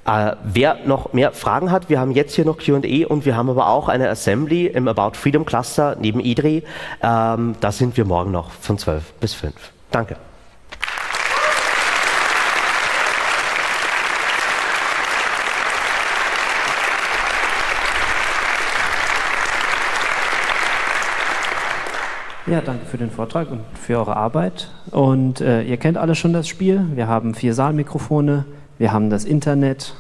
Äh, wer noch mehr Fragen hat, wir haben jetzt hier noch QA und wir haben aber auch eine Assembly im About Freedom Cluster neben IDRI. Ähm, da sind wir morgen noch von 12 bis 5. Danke.
Ja, danke für den Vortrag und für eure Arbeit. Und äh, ihr kennt alle schon das Spiel. Wir haben vier Saalmikrofone, wir haben das Internet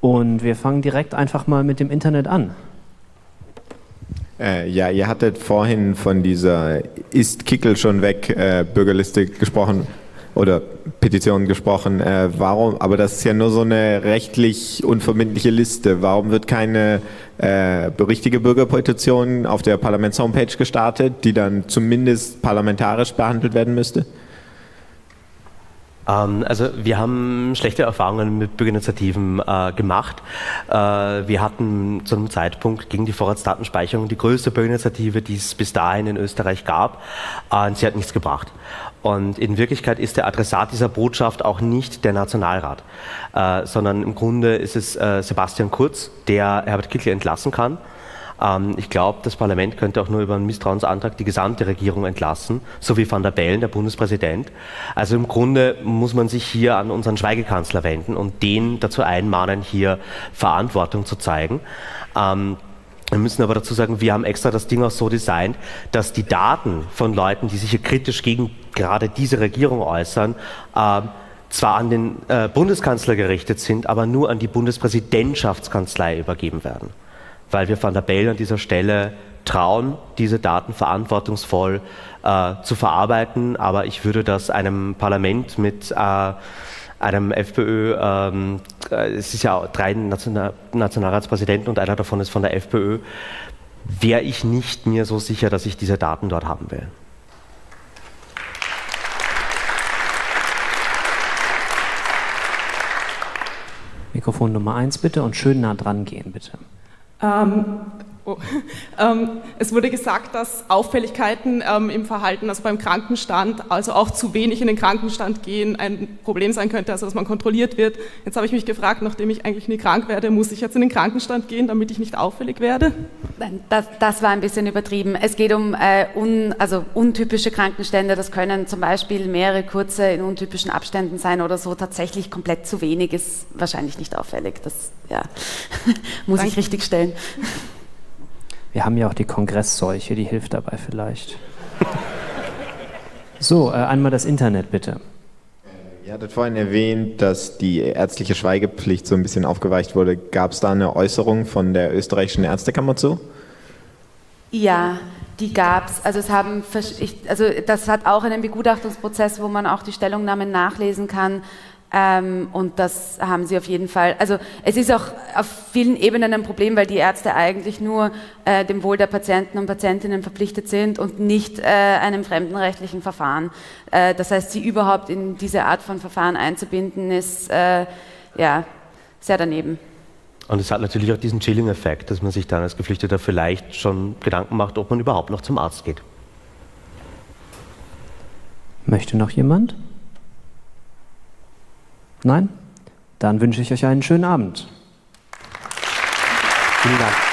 und wir fangen direkt einfach mal mit dem Internet an.
Äh, ja, ihr hattet vorhin von dieser Ist Kickel schon weg äh, Bürgerliste gesprochen oder Petition gesprochen. Äh, warum? Aber das ist ja nur so eine rechtlich unverbindliche Liste. Warum wird keine äh, richtige Bürgerpetition auf der Parlaments-Homepage gestartet, die dann zumindest parlamentarisch behandelt werden müsste?
Ähm, also wir haben schlechte Erfahrungen mit Bürgerinitiativen äh, gemacht. Äh, wir hatten zu einem Zeitpunkt gegen die Vorratsdatenspeicherung die größte Bürgerinitiative, die es bis dahin in Österreich gab. Äh, und sie hat nichts gebracht. Und in Wirklichkeit ist der Adressat dieser Botschaft auch nicht der Nationalrat, äh, sondern im Grunde ist es äh, Sebastian Kurz, der Herbert Kickl entlassen kann Ähm, ich glaube, das Parlament könnte auch nur über einen Misstrauensantrag die gesamte Regierung entlassen, so wie Van der Bellen, der Bundespräsident. Also im Grunde muss man sich hier an unseren Schweigekanzler wenden und den dazu einmahnen, hier Verantwortung zu zeigen. Ähm, wir müssen aber dazu sagen, wir haben extra das Ding auch so designt, dass die Daten von Leuten, die sich hier kritisch gegen gerade diese Regierung äußern, äh, zwar an den äh, Bundeskanzler gerichtet sind, aber nur an die Bundespräsidentschaftskanzlei übergeben werden. Weil wir Van der Bellen an dieser Stelle trauen, diese Daten verantwortungsvoll äh, zu verarbeiten. Aber ich würde das einem Parlament mit äh, einem FPÖ, ähm, äh, es ist ja drei National Nationalratspräsidenten und einer davon ist von der FPÖ, wäre ich nicht mir so sicher, dass ich diese Daten dort haben will.
Mikrofon Nummer eins bitte und schön nah dran gehen, bitte.
Ähm, Oh. Ähm, es wurde gesagt, dass Auffälligkeiten ähm, im Verhalten, also beim Krankenstand, also auch zu wenig in den Krankenstand gehen, ein Problem sein könnte, also dass man kontrolliert wird. Jetzt habe ich mich gefragt, nachdem ich eigentlich nie krank werde, muss ich jetzt in den Krankenstand gehen, damit ich nicht auffällig werde?
Das, das war ein bisschen übertrieben. Es geht um äh, un, also untypische Krankenstände. Das können zum Beispiel mehrere kurze in untypischen Abständen sein oder so. Tatsächlich komplett zu wenig ist wahrscheinlich nicht auffällig. Das ja, muss Danke. ich richtig stellen.
Wir haben ja auch die Kongressseuche, die hilft dabei vielleicht. So, äh, einmal das Internet bitte.
Ihr hattet vorhin erwähnt, dass die ärztliche Schweigepflicht so ein bisschen aufgeweicht wurde. Gab es da eine Äußerung von der österreichischen Ärztekammer zu?
Ja, die gab es. Also, es haben, also das hat auch einen Begutachtungsprozess, wo man auch die Stellungnahmen nachlesen kann. Ähm, und das haben sie auf jeden Fall. Also es ist auch auf vielen Ebenen ein Problem, weil die Ärzte eigentlich nur äh, dem Wohl der Patienten und Patientinnen verpflichtet sind und nicht äh, einem fremdenrechtlichen Verfahren. Äh, das heißt, sie überhaupt in diese Art von Verfahren einzubinden, ist äh, ja sehr daneben.
Und es hat natürlich auch diesen Chilling-Effekt, dass man sich dann als Geflüchteter vielleicht schon Gedanken macht, ob man überhaupt noch zum Arzt geht.
Möchte noch jemand? Nein? Dann wünsche ich euch einen schönen Abend. Vielen Dank.